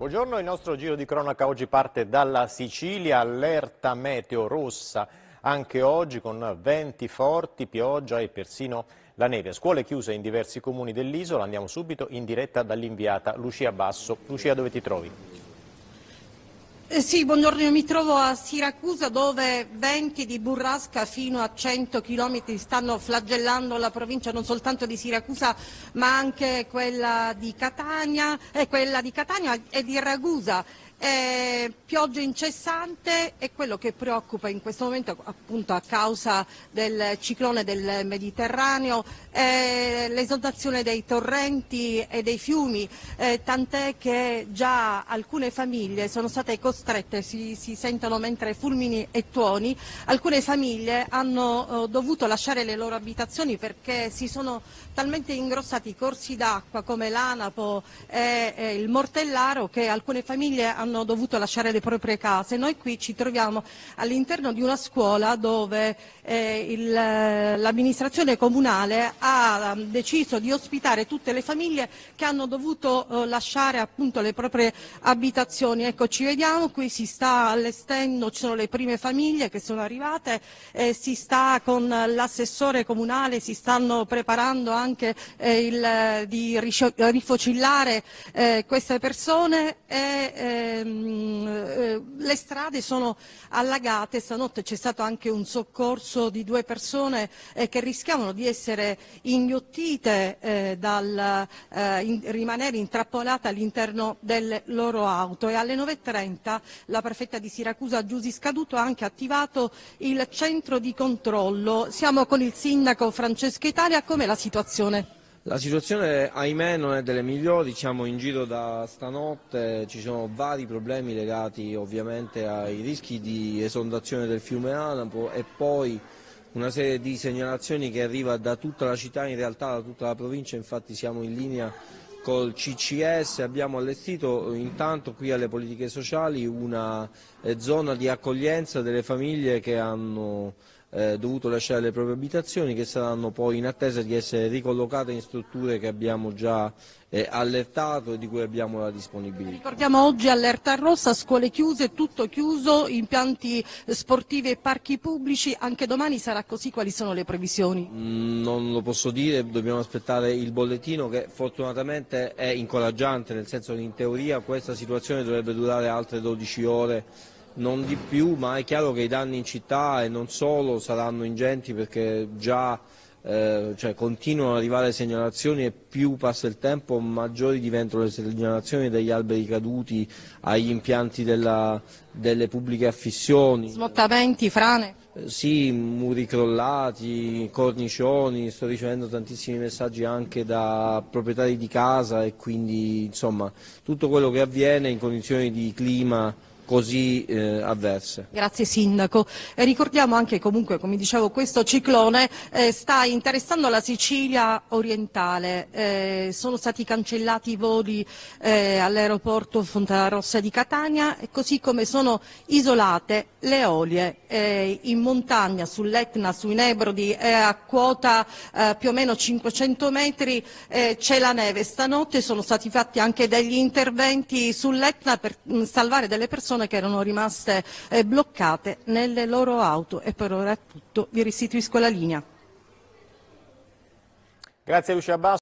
Buongiorno, il nostro giro di cronaca oggi parte dalla Sicilia, allerta meteo rossa anche oggi con venti forti, pioggia e persino la neve. Scuole chiuse in diversi comuni dell'isola, andiamo subito in diretta dall'inviata Lucia Basso. Lucia dove ti trovi? Eh sì, buongiorno, io mi trovo a Siracusa dove venti di burrasca fino a 100 km stanno flagellando la provincia non soltanto di Siracusa ma anche quella di Catania, eh, quella di Catania e di Ragusa. Eh, pioggia incessante è quello che preoccupa in questo momento appunto a causa del ciclone del Mediterraneo, eh, l'esaltazione dei torrenti e dei fiumi, eh, tant'è che già alcune famiglie sono state costrette, si, si sentono mentre fulmini e tuoni, alcune famiglie hanno eh, dovuto lasciare le loro abitazioni perché si sono talmente ingrossati i corsi d'acqua come l'Anapo e il Mortellaro che alcune famiglie hanno hanno dovuto lasciare le proprie case. Noi qui ci troviamo all'interno di una scuola dove eh, l'amministrazione comunale ha um, deciso di ospitare tutte le famiglie che hanno dovuto eh, lasciare appunto le proprie abitazioni. Ecco, ci vediamo, qui si sta allestendo, ci sono le prime famiglie che sono arrivate, eh, si sta con l'assessore comunale, si stanno preparando anche eh, il, di rifocillare eh, queste persone e eh, ehm, eh, le strade sono allagate, stanotte c'è stato anche un soccorso di due persone eh, che rischiavano di essere inghiottite eh, dal in, rimanere intrappolate all'interno delle loro auto e alle 9.30 la prefetta di Siracusa Giusi Scaduto ha anche attivato il centro di controllo. Siamo con il sindaco Francesco Italia, com'è la situazione? La situazione ahimè non è delle migliori, siamo in giro da stanotte, ci sono vari problemi legati ovviamente ai rischi di esondazione del fiume Anapo e poi una serie di segnalazioni che arriva da tutta la città, in realtà da tutta la provincia, infatti siamo in linea col CCS, abbiamo allestito intanto qui alle politiche sociali una eh, zona di accoglienza delle famiglie che hanno eh, dovuto lasciare le proprie abitazioni che saranno poi in attesa di essere ricollocate in strutture che abbiamo già eh, allertato e di cui abbiamo la disponibilità. Ricordiamo oggi allerta rossa, scuole chiuse, tutto chiuso, impianti sportivi e parchi pubblici, anche domani sarà così, quali sono le previsioni? Mm, non lo posso dire, dobbiamo aspettare il bollettino che fortunatamente è incoraggiante, nel senso che in teoria questa situazione dovrebbe durare altre 12 ore non di più, ma è chiaro che i danni in città e non solo saranno ingenti perché già eh, cioè, continuano ad arrivare segnalazioni e più passa il tempo maggiori diventano le segnalazioni degli alberi caduti agli impianti della, delle pubbliche affissioni. Smottamenti, frane? Eh, sì, muri crollati, cornicioni, sto ricevendo tantissimi messaggi anche da proprietari di casa e quindi insomma tutto quello che avviene in condizioni di clima così eh, avverse. Grazie Sindaco. E ricordiamo anche comunque, come dicevo, questo ciclone eh, sta interessando la Sicilia orientale. Eh, sono stati cancellati i voli eh, all'aeroporto Fontanarossa di Catania, così come sono isolate le olie eh, in montagna, sull'Etna, sui Nebrodi, a quota eh, più o meno 500 metri c'è la neve. Stanotte sono stati fatti anche degli interventi sull'Etna per mh, salvare delle persone persone che erano rimaste eh, bloccate nelle loro auto e per ora è tutto, vi restituisco la linea. Grazie Lucia Basso.